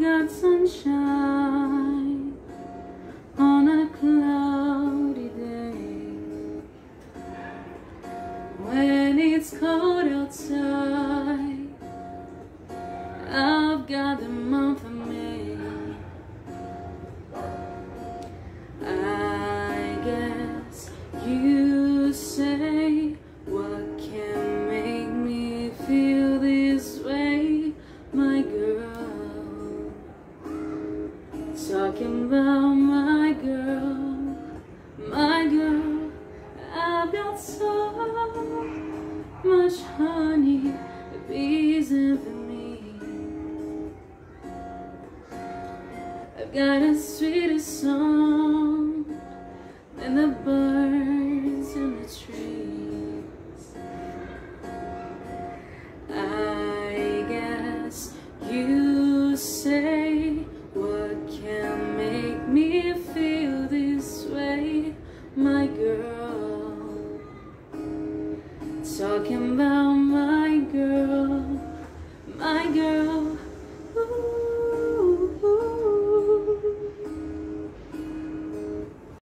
got sunshine on a cloudy day. When it's cold outside, I've got the month of May. I guess you say what can make me feel this way, Talking about my girl, my girl. I've got so much honey, the bees in for me. I've got a sweeter song. talking about my girl.